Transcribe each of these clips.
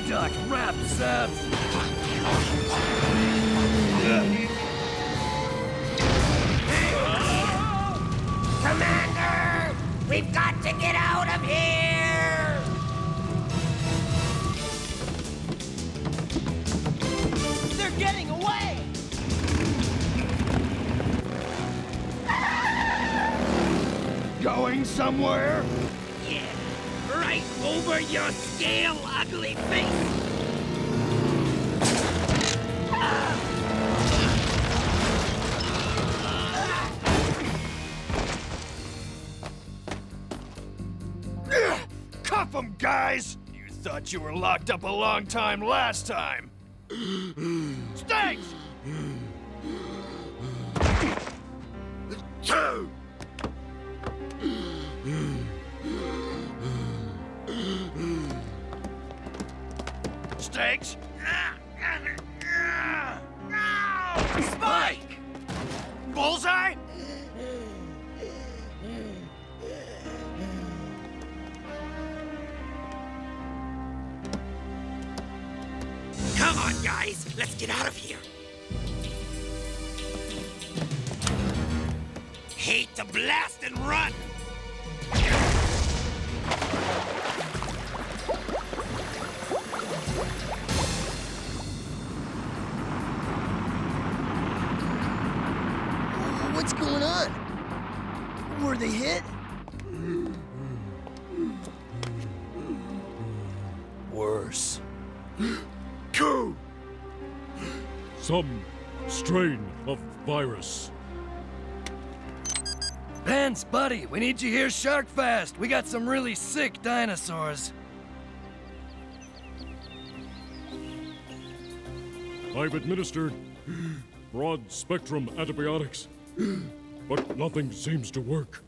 Dock wraps up. Commander! We've got to get out of here! They're getting away! Going somewhere? Yeah, right over your scale, ugly face! Cuff 'em, guys! You thought you were locked up a long time last time. Stegz? On? Were they hit? Worse. Go! Some strain of virus. Bends, buddy, we need you here shark fast. We got some really sick dinosaurs. I've administered broad spectrum antibiotics, but nothing seems to work.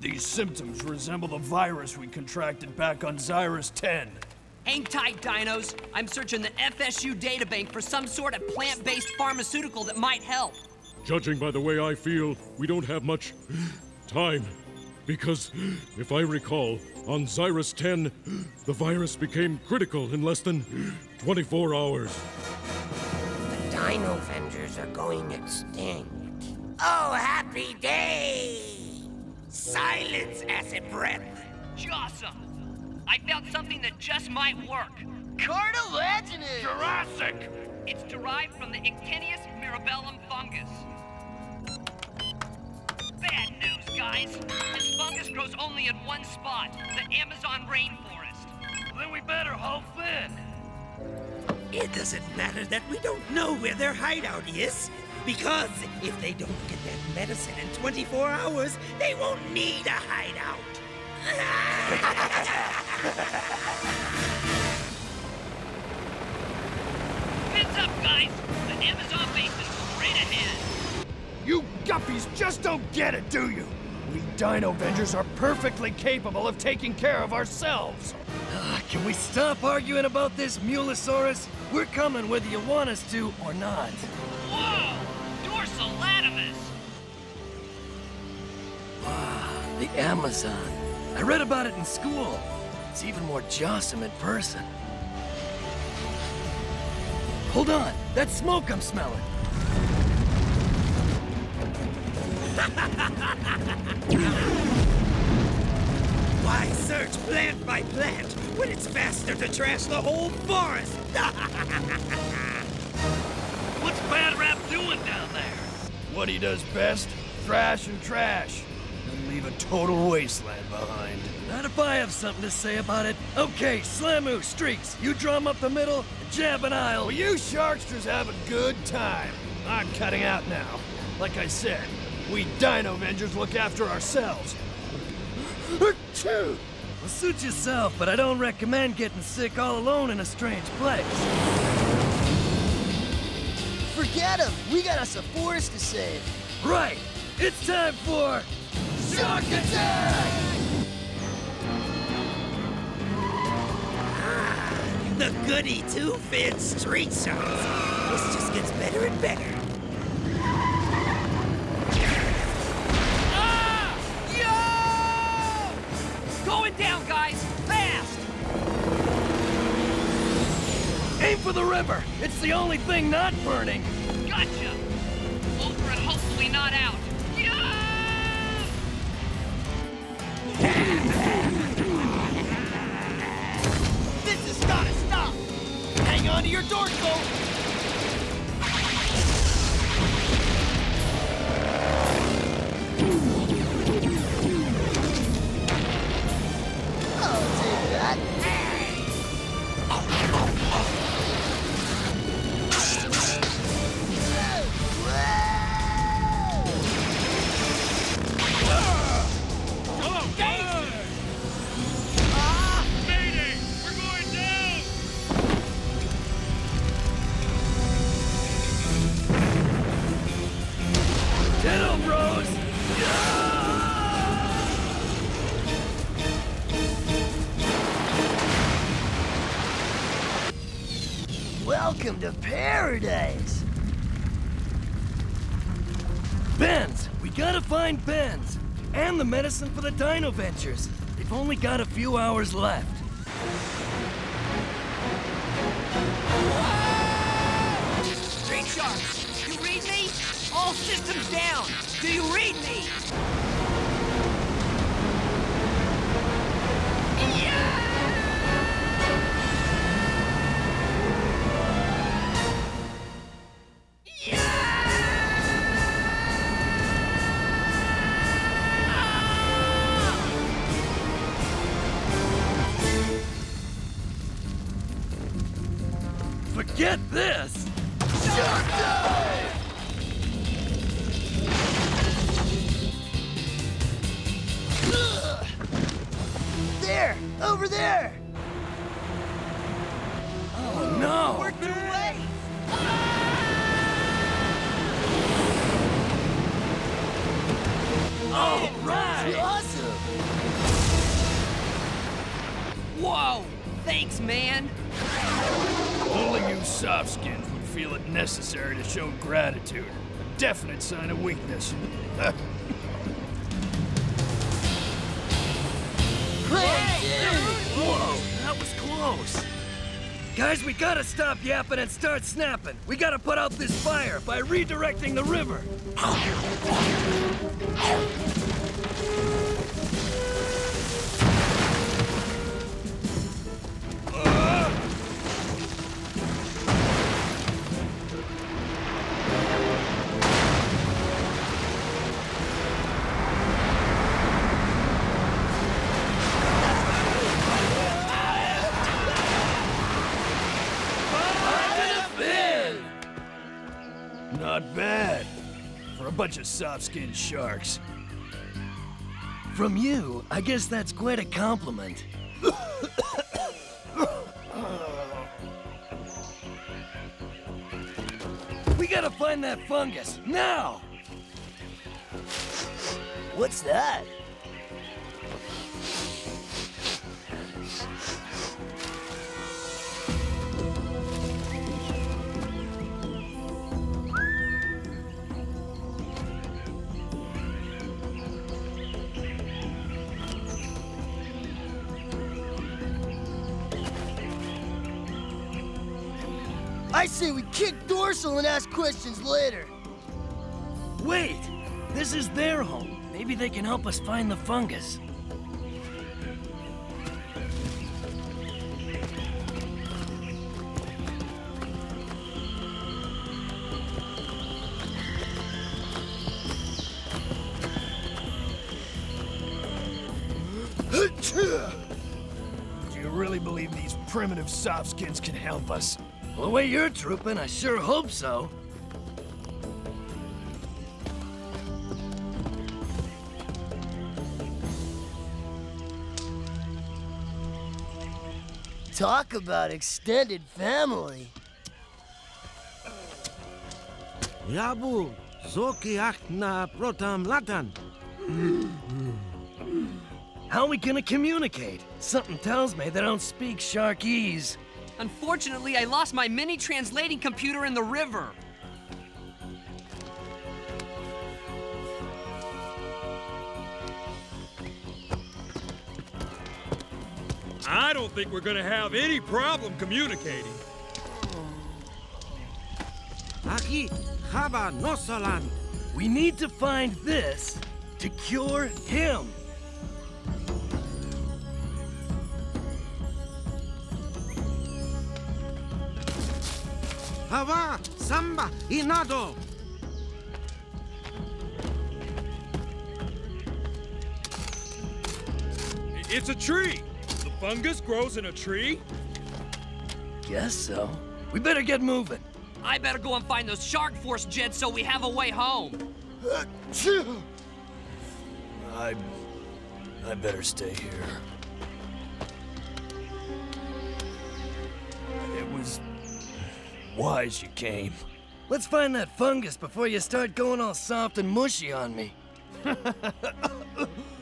These symptoms resemble the virus we contracted back on Xyrus 10. Hang tight, dinos. I'm searching the FSU databank for some sort of plant-based pharmaceutical that might help. Judging by the way I feel, we don't have much time. Because, if I recall, on Xyrus 10, the virus became critical in less than 24 hours. The Dino Vengers are going extinct. Oh, happy day! Silence, acid breath. Awesome! I found something that just might work. Cartilaginous! Jurassic! It's derived from the Ictinius mirabellum fungus. Bad news, guys. This fungus grows only in one spot, the Amazon rainforest. Then we better haul Finn. It doesn't matter that we don't know where their hideout is. Because if they don't get that medicine in 24 hours, they won't need a hideout. Heads up, guys! The Amazon basin's straight ahead. You guppies just don't get it, do you? We Dino Vengers are perfectly capable of taking care of ourselves. Ah, Can we stop arguing about this, Mulosaurus? We're coming whether you want us to or not. Ah, the Amazon. I read about it in school. It's even more jawsome in person. Hold on, that smoke I'm smelling. Why search plant by plant when it's faster to trash the whole forest? What's Bad Rap doing down there? What he does best, thrash and trash. And leave a total wasteland behind. Not if I have something to say about it. Okay, Slammu, Streex, you drum up the middle, Jab and I'll... Well, you Sharksters have a good time. I'm cutting out now. Like I said, we Dino Vengers look after ourselves. Achoo! Well, suit yourself, but I don't recommend getting sick all alone in a strange place. Forget him. We got us a forest to save. Right, it's time for... The goody two-fin street sharks. This just gets better and better. Ah! Yo! Going down, guys! Fast! Aim for the river! It's the only thing not burning! This has gotta stop! Hang on to your dorsal! I'll Welcome to paradise! Bends! We gotta find Bends! And the medicine for the Dino Vengers. They've only got a few hours left. Street Sharks! You read me? All systems down! Do you read me? Over there! Oh no! We're too late! Ah! All right! Awesome! Whoa! Thanks, man! Only you soft skins would feel it necessary to show gratitude. A definite sign of weakness. Guys, we gotta stop yapping and start snapping. We gotta put out this fire by redirecting the river. Bunch of soft-skinned sharks. From you, I guess that's quite a compliment. we gotta find that fungus, now! What's that? Kick and ask questions later. Wait! This is their home. Maybe they can help us find the fungus. Do you really believe these primitive softskins can help us? Well, the way you're trooping, I sure hope so. Talk about extended family. Yabu, Zoki na Protam Latan. How are we gonna communicate? Something tells me they don't speak Sharkese. Unfortunately, I lost my mini translating computer in the river. I don't think we're gonna have any problem communicating. Aki, Haba Nosalan. We need to find this to cure him. Hava, Samba, Inado. It's a tree. The fungus grows in a tree. Guess so. We better get moving. I better go and find those Shark Force jets so we have a way home. I... I better stay here. Wise you came. Let's find that fungus before you start going all soft and mushy on me.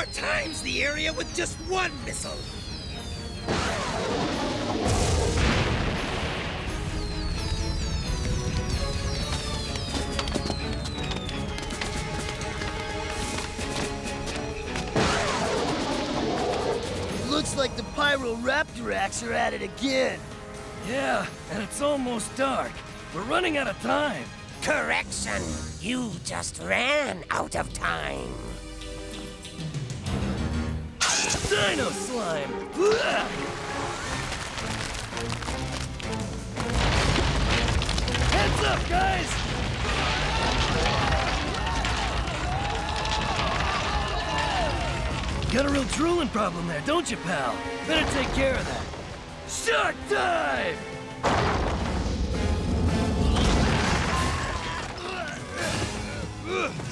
four times the area with just one missile. Looks like the Pyroraptorax are at it again. Yeah, and it's almost dark. We're running out of time. Correction. You just ran out of time. Dino slime! Heads up, guys! Got a real drooling problem there, don't you, pal? Better take care of that. Shark dive! Huh?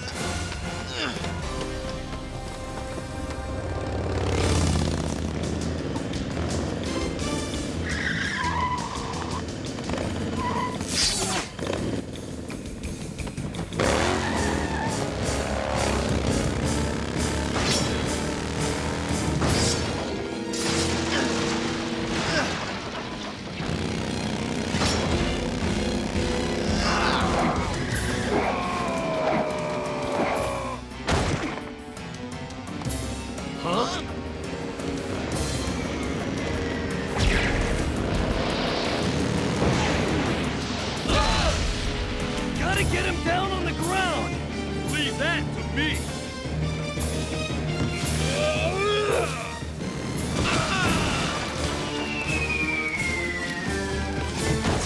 Me.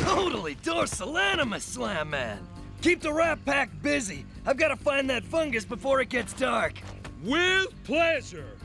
Totally dorsal animus slam man! Keep the rat pack busy. I've got to find that fungus before it gets dark. With pleasure.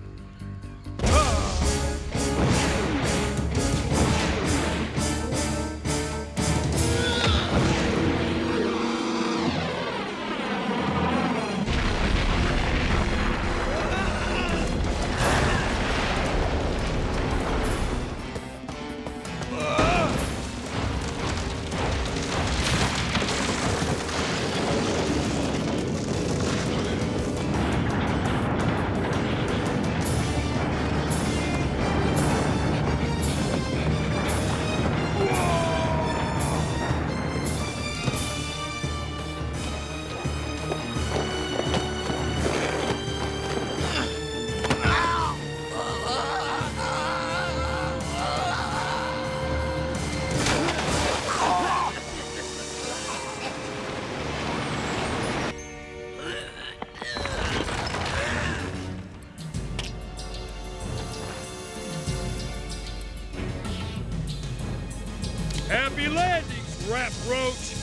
Landings, rap roach!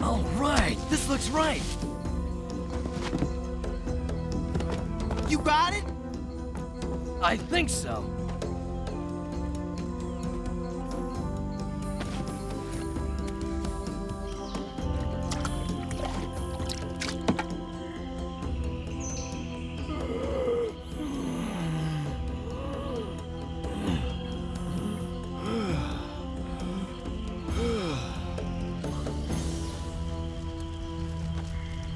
All right, this looks right. You got it? I think so.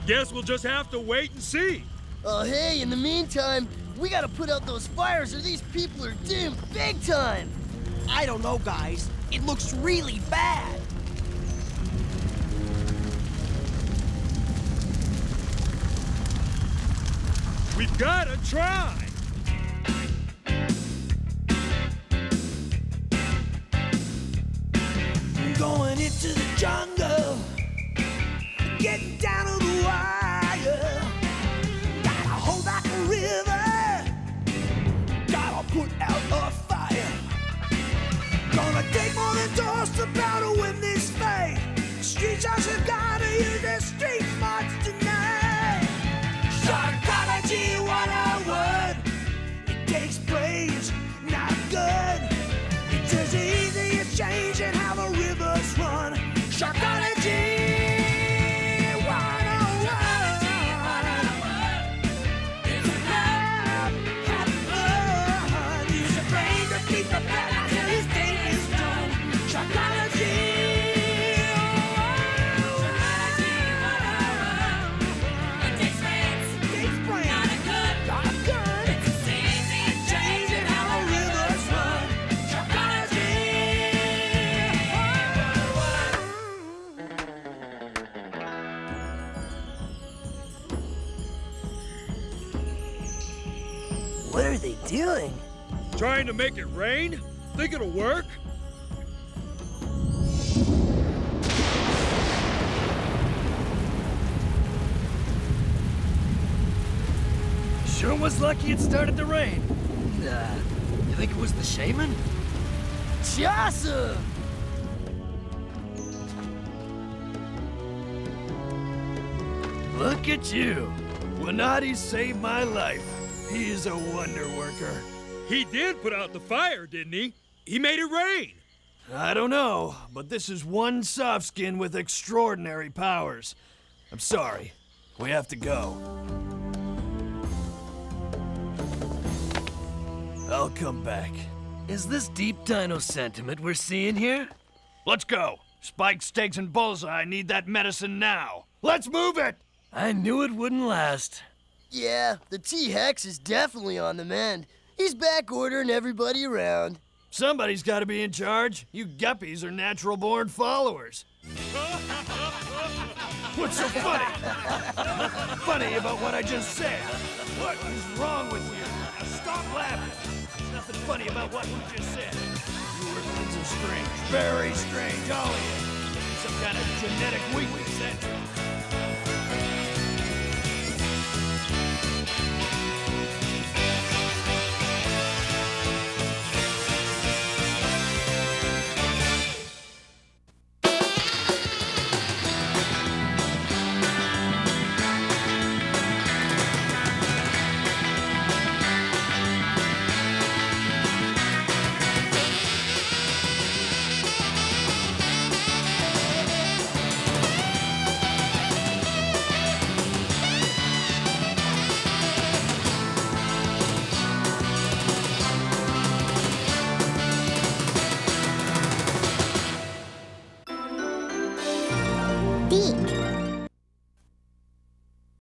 Guess we'll just have to wait and see. Oh, hey, in the meantime, we gotta put out those fires or these people are doomed big time! I don't know, guys. It looks really bad. We've gotta try! Going into the jungle, easy rain? Think it'll work? Sure was lucky it started to rain. Nah, you think it was the shaman? Jassa! Look at you. Wanati saved my life. He's a wonder worker. He did put out the fire, didn't he? He made it rain! I don't know, but this is one soft skin with extraordinary powers. I'm sorry. We have to go. I'll come back. Is this deep dino sentiment we're seeing here? Let's go. Spike, Stegz, and Bullzeye need that medicine now. Let's move it! I knew it wouldn't last. Yeah, the T-Hex is definitely on the mend. He's back ordering everybody around. Somebody's got to be in charge. You guppies are natural born followers. What's so funny? funny about what I just said? What is wrong with you? Now stop laughing. There's nothing funny about what we just said. You Earthlings are strange. Very strange, all of you. Some kind of genetic weakness, that